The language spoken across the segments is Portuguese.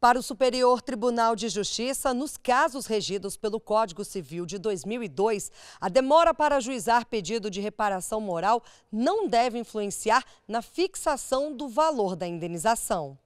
Para o Superior Tribunal de Justiça, nos casos regidos pelo Código Civil de 2002, a demora para ajuizar pedido de reparação moral não deve influenciar na fixação do valor da indenização.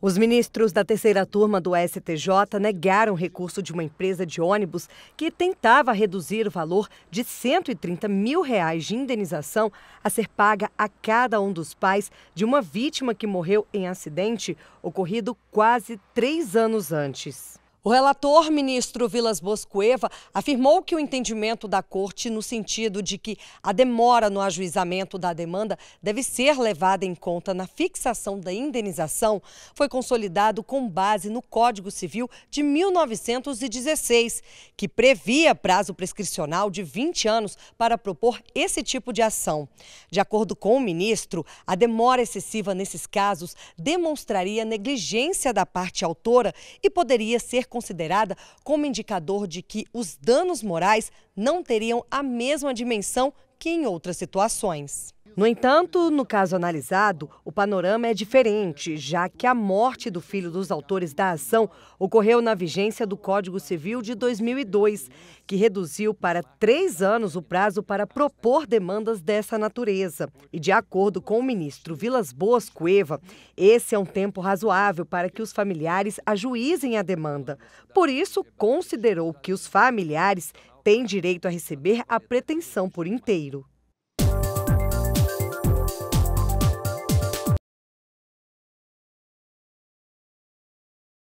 Os ministros da terceira turma do STJ negaram recurso de uma empresa de ônibus que tentava reduzir o valor de 130 mil reais de indenização a ser paga a cada um dos pais de uma vítima que morreu em acidente ocorrido quase três anos antes. O relator, ministro Vilas Boscueva, afirmou que o entendimento da Corte no sentido de que a demora no ajuizamento da demanda deve ser levada em conta na fixação da indenização foi consolidado com base no Código Civil de 1916, que previa prazo prescricional de 20 anos para propor esse tipo de ação. De acordo com o ministro, a demora excessiva nesses casos demonstraria negligência da parte autora e poderia ser considerada como indicador de que os danos morais não teriam a mesma dimensão que em outras situações. No entanto, no caso analisado, o panorama é diferente, já que a morte do filho dos autores da ação ocorreu na vigência do Código Civil de 2002, que reduziu para três anos o prazo para propor demandas dessa natureza. E, de acordo com o ministro Vilas Boas Cueva, esse é um tempo razoável para que os familiares ajuizem a demanda. Por isso, considerou que os familiares têm direito a receber a pretensão por inteiro.